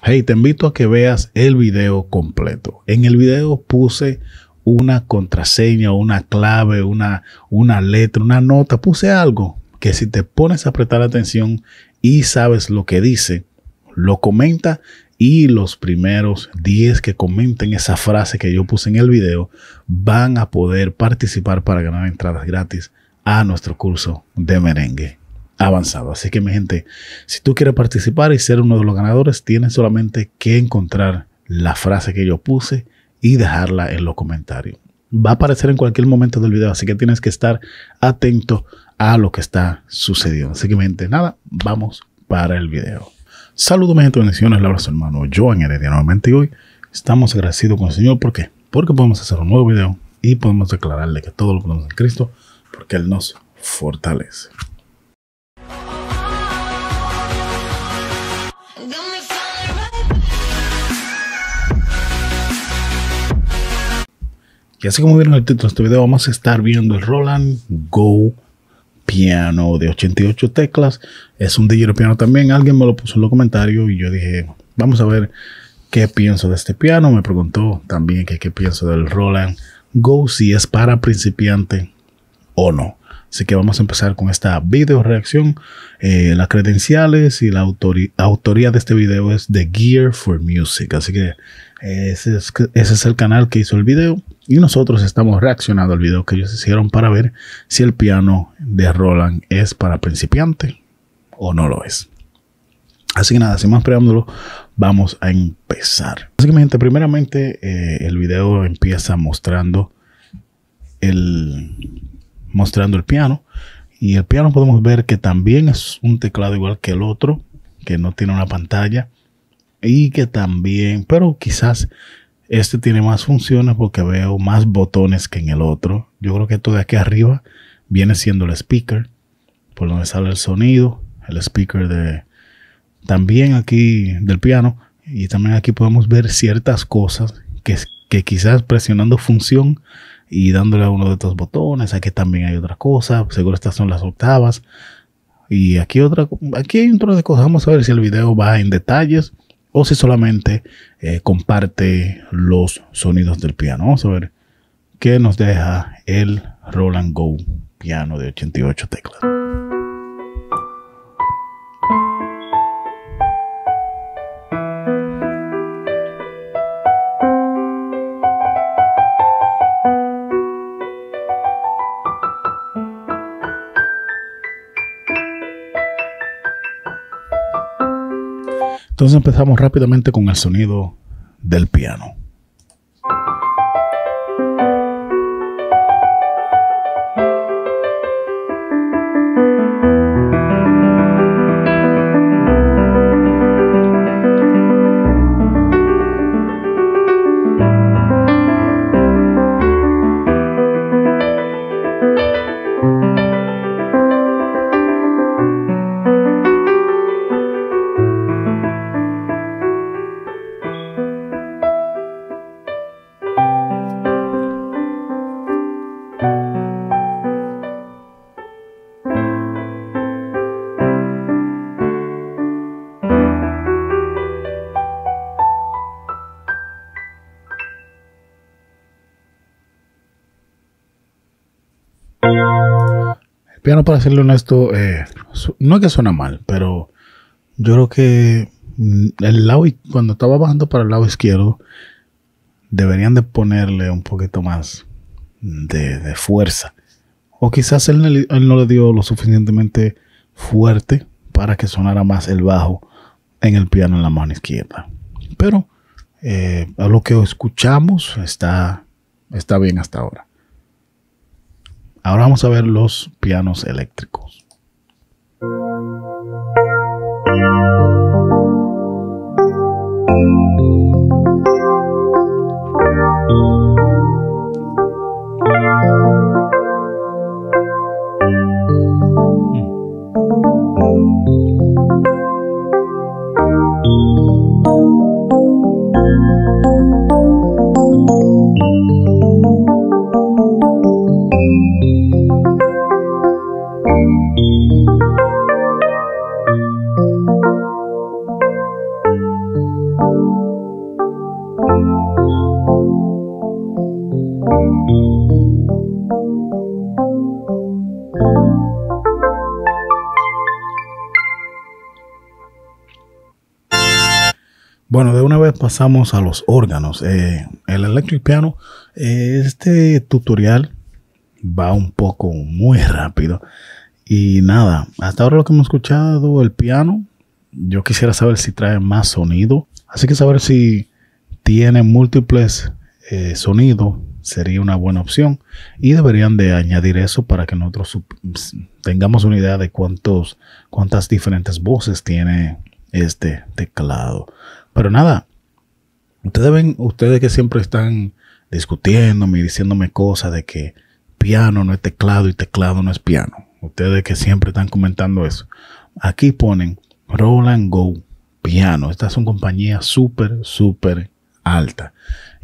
Hey, te invito a que veas el video completo. En el video puse una contraseña, una clave, una, una letra, una nota, puse algo que si te pones a prestar atención y sabes lo que dice, lo comenta y los primeros 10 que comenten esa frase que yo puse en el video van a poder participar para ganar entradas gratis a nuestro curso de merengue avanzado. Así que mi gente, si tú quieres participar y ser uno de los ganadores, tienes solamente que encontrar la frase que yo puse y dejarla en los comentarios. Va a aparecer en cualquier momento del video, así que tienes que estar atento a lo que está sucediendo. Así que mi gente, nada, vamos para el video. Saludos, mi gente, bendiciones, le abrazo hermano Joan Heredia nuevamente y hoy estamos agradecidos con el Señor. ¿Por qué? Porque podemos hacer un nuevo video y podemos declararle que todo lo podemos en Cristo porque Él nos fortalece. Y así como vieron el título de este video, vamos a estar viendo el Roland Go piano de 88 teclas. Es un DJ piano también. Alguien me lo puso en los comentarios y yo dije, vamos a ver qué pienso de este piano. Me preguntó también qué pienso del Roland Go, si es para principiante o no. Así que vamos a empezar con esta video reacción. Eh, las credenciales y la autoría de este video es de Gear for Music. Así que ese es, ese es el canal que hizo el video. Y nosotros estamos reaccionando al video que ellos hicieron para ver si el piano de Roland es para principiante o no lo es. Así que nada, sin más preámbulo, vamos a empezar. Básicamente, primeramente, eh, el video empieza mostrando el, mostrando el piano. Y el piano podemos ver que también es un teclado igual que el otro, que no tiene una pantalla. Y que también, pero quizás este tiene más funciones porque veo más botones que en el otro. Yo creo que esto de aquí arriba viene siendo el speaker, por donde sale el sonido, el speaker de también aquí del piano. Y también aquí podemos ver ciertas cosas que, que quizás presionando función y dándole a uno de estos botones. Aquí también hay otra cosa. Seguro estas son las octavas. Y aquí otra, aquí hay un trono de cosas. Vamos a ver si el video va en detalles o si solamente eh, comparte los sonidos del piano. Vamos a ver qué nos deja el Roland Go piano de 88 teclas. Entonces empezamos rápidamente con el sonido del piano. Piano, para serle honesto, eh, no es que suena mal, pero yo creo que mm, el lado, cuando estaba bajando para el lado izquierdo, deberían de ponerle un poquito más de, fuerza. O quizás él, no le dio lo suficientemente fuerte para que sonara más el bajo en el piano en la mano izquierda. Pero eh, a lo que escuchamos está, está bien hasta ahora. Ahora vamos a ver los pianos eléctricos. Bueno, de una vez pasamos a los órganos. Eh, el electric piano, eh, este tutorial va un poco muy rápido. Y nada, hasta ahora lo que hemos escuchado, el piano, yo quisiera saber si trae más sonido. Así que saber si tiene múltiples eh, sonidos sería una buena opción. Y deberían de añadir eso para que nosotros tengamos una idea de cuántos, cuántas diferentes voces tiene este teclado. Pero nada, ustedes ven, ustedes que siempre están discutiéndome y diciéndome cosas de que piano no es teclado y teclado no es piano. Ustedes que siempre están comentando eso. Aquí ponen Roland Go piano. Esta es una compañía súper, súper alta.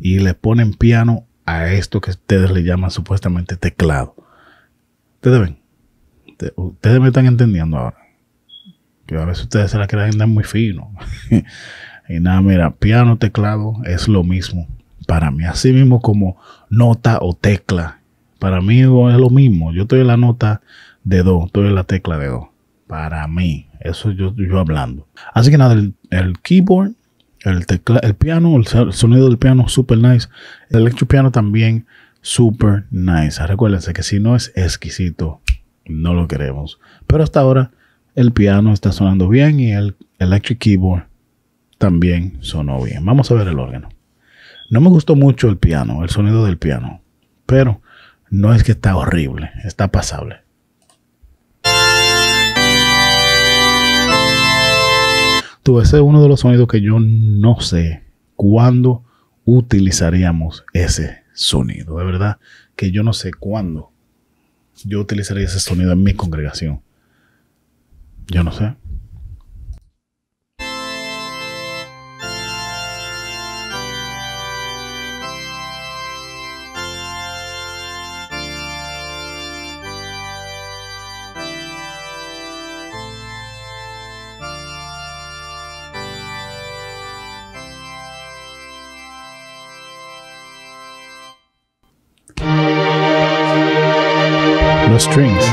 Y le ponen piano a esto que ustedes le llaman supuestamente teclado. Ustedes ven. Ustedes me están entendiendo ahora. Que a veces ustedes se la creen muy fino. Y nada, mira, piano, teclado es lo mismo para mí. Así mismo como nota o tecla. Para mí es lo mismo. Yo estoy en la nota de do, en la tecla de do. Para mí, eso yo, yo hablando. Así que nada, el, keyboard, el, tecla, el piano, el, sonido del piano, super nice. El electro piano también, super nice. Recuérdense que si no es exquisito, no lo queremos. Pero hasta ahora, el piano está sonando bien y el electric keyboard también sonó bien. Vamos a ver el órgano. No me gustó mucho el piano, el sonido del piano, pero no es que está horrible, está pasable. Tú, ese es uno de los sonidos que yo no sé cuándo utilizaríamos ese sonido. De verdad que yo no sé cuándo yo utilizaría ese sonido en mi congregación. Yo no sé. Los strings.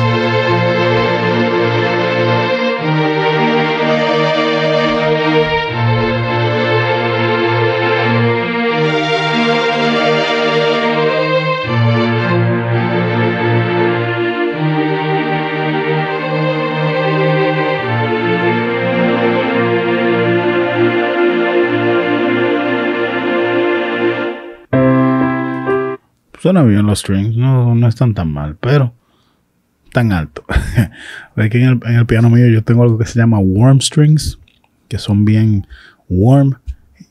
Suena bien los strings, no, no están tan mal, pero tan alto. que en el, piano mío yo tengo algo que se llama warm strings, que son bien warm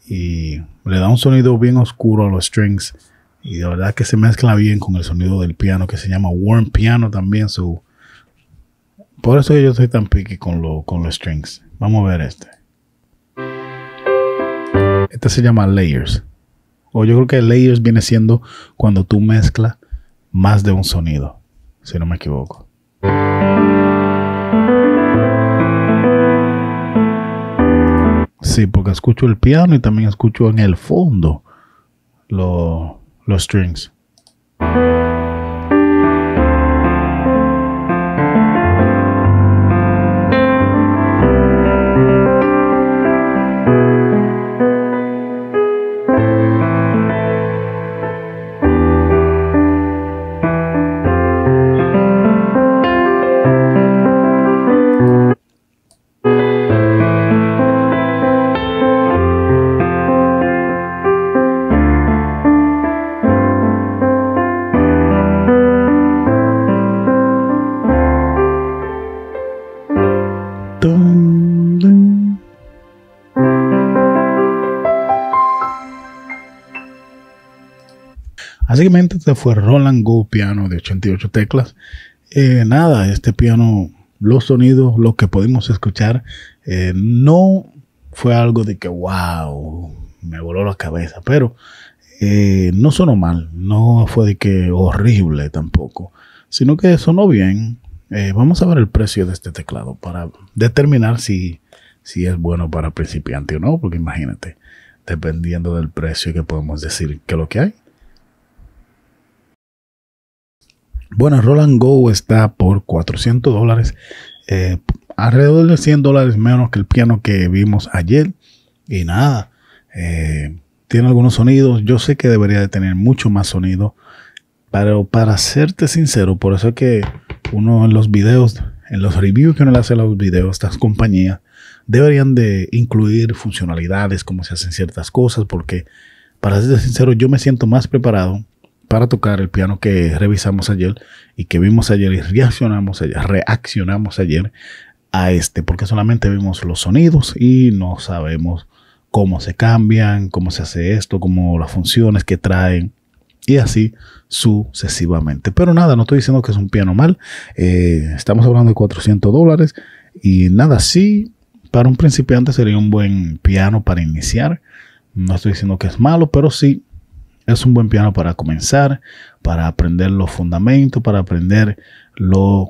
y le da un sonido bien oscuro a los strings. Y de verdad que se mezcla bien con el sonido del piano que se llama warm piano también. Su, por eso yo soy tan picky con, lo, con los strings. Vamos a ver este. Este se llama layers. O yo creo que layers viene siendo cuando tú mezclas más de un sonido, si no me equivoco. Porque escucho el piano y también escucho en el fondo los strings. Básicamente este fue Roland Go piano de 88 teclas. Eh, nada, este piano, los sonidos, lo que pudimos escuchar, eh, no fue algo de que wow, me voló la cabeza, pero eh, no sonó mal, no fue de que horrible tampoco, sino que sonó bien. Vamos a ver el precio de este teclado para determinar si, si es bueno para principiante o no, porque imagínate, dependiendo del precio que podemos decir que lo que hay. Bueno, Roland Go está por 400 dólares, eh, alrededor de 100 dólares menos que el piano que vimos ayer. Y nada, Eh, tiene algunos sonidos. Yo sé que debería de tener mucho más sonido. Pero para serte sincero, por eso es que uno en los videos, en los reviews que uno le hace a los videos, estas compañías deberían de incluir funcionalidades, cómo se hacen ciertas cosas, porque para ser sincero, yo me siento más preparado para tocar el piano que revisamos ayer y que vimos ayer y reaccionamos ayer, reaccionamos ayer a este, porque solamente vimos los sonidos y no sabemos cómo se cambian, cómo se hace esto, cómo las funciones que traen y así sucesivamente. Pero nada, no estoy diciendo que es un piano mal. Eh, estamos hablando de 400 dólares y nada, sí, para un principiante sería un buen piano para iniciar. No estoy diciendo que es malo, pero sí es un buen piano para comenzar, para aprender los fundamentos, para aprender lo,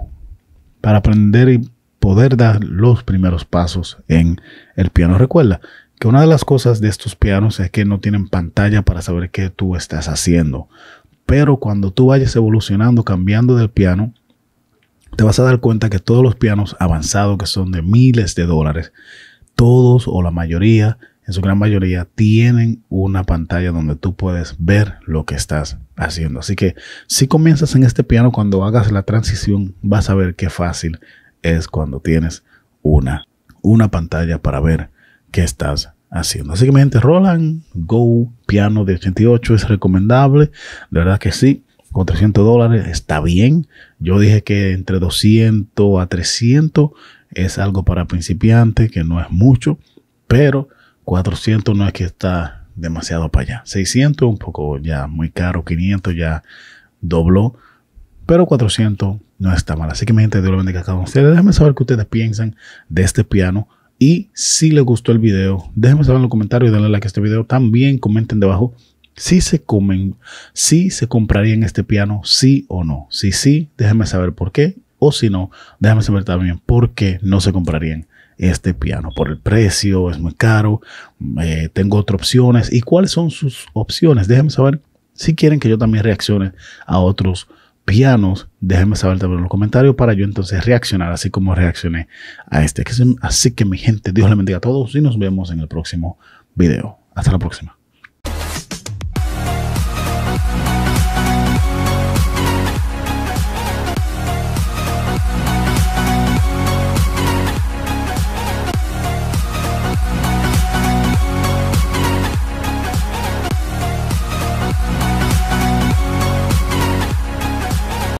para aprender y poder dar los primeros pasos en el piano. Recuerda, que una de las cosas de estos pianos es que no tienen pantalla para saber qué tú estás haciendo. Pero cuando tú vayas evolucionando, cambiando del piano, te vas a dar cuenta que todos los pianos avanzados, que son de miles de dólares, todos o la mayoría, en su gran mayoría, tienen una pantalla donde tú puedes ver lo que estás haciendo. Así que si comienzas en este piano, cuando hagas la transición, vas a ver qué fácil es cuando tienes una, una pantalla para ver que estás haciendo. Así que mi gente, Roland Go piano de 88 es recomendable. De verdad que sí. Con 300 dólares está bien. Yo dije que entre 200 a 300 es algo para principiantes, que no es mucho. Pero 400 no es que está demasiado para allá. 600 un poco ya muy caro. 500 ya dobló. Pero 400 no está mal. Así que mi gente, Dios lo bendiga a cada de ustedes. Déjenme saber qué ustedes piensan de este piano y si les gustó el video, déjenme saber en los comentarios y denle like a este video. También comenten debajo si se comen, si se comprarían este piano, sí o no. Si sí, déjenme saber por qué. O si no, déjenme saber también por qué no se comprarían este piano. Por el precio, es muy caro, eh, tengo otras opciones. ¿Y cuáles son sus opciones? Déjenme saber si quieren que yo también reaccione a otros pianos, déjenme saber también en los comentarios para yo entonces reaccionar así como reaccioné a este. Así que mi gente, Dios le bendiga a todos y nos vemos en el próximo video. Hasta la próxima.